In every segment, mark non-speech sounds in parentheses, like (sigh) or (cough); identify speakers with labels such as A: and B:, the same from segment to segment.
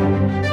A: Wir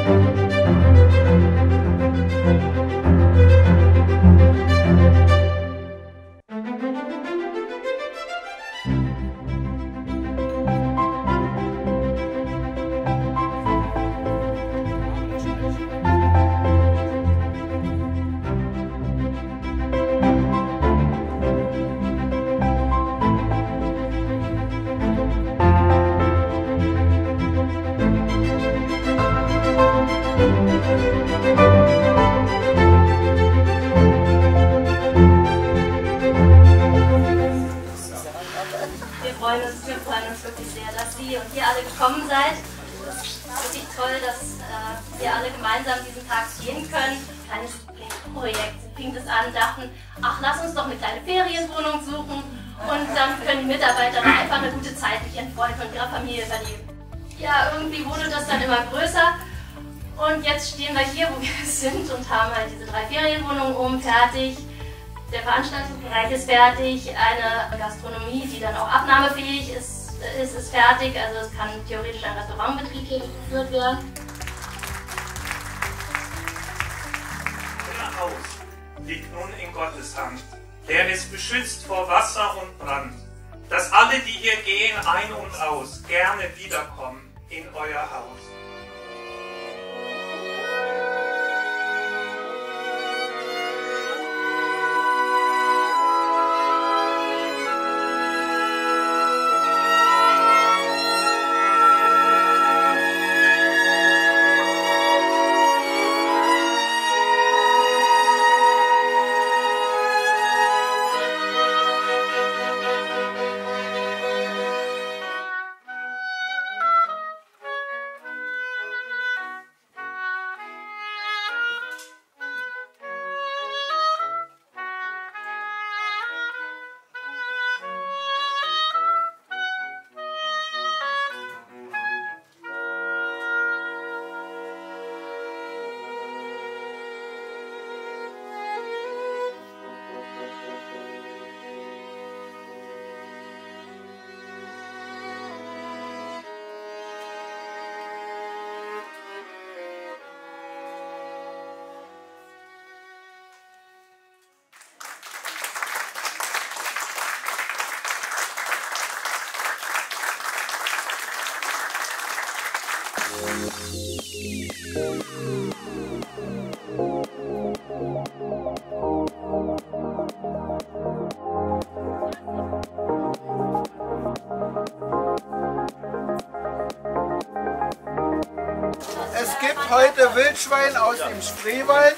A: wir freuen uns wirklich sehr, dass Sie und ihr alle gekommen seid. Es ist wirklich toll, dass äh, wir alle gemeinsam diesen Tag gehen können. Kleines Projekt fing es an, dachten, ach, lass uns doch eine kleine Ferienwohnung suchen und dann können die Mitarbeiter einfach eine gute Zeit mit ihren Freunden und ihrer Familie verleben. Ja, irgendwie wurde das dann immer größer und jetzt stehen wir hier, wo wir (laughs) sind und haben halt diese drei Ferienwohnungen oben fertig. Der Veranstaltungsbereich ist fertig, eine Gastronomie, die dann auch abnahmefähig ist, ist, ist fertig. Also es kann theoretisch ein Restaurantbetrieb hier geführt werden.
B: Euer Haus liegt nun in Gottes Hand, der es beschützt vor Wasser und Brand, dass alle, die hier gehen, ein und aus, gerne wiederkommen in euer Haus.
C: Es gibt heute Wildschwein aus dem Spreewald,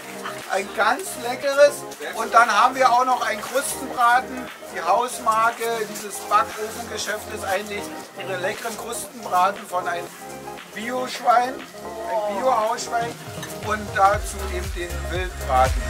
C: ein ganz leckeres. Und dann haben wir auch noch einen Krustenbraten. Die Hausmarke dieses Backofengeschäfts ist eigentlich ihre leckeren Krustenbraten von einem Bio-Schwein, ein Bio-Hausschwein und dazu eben den Wildbraten.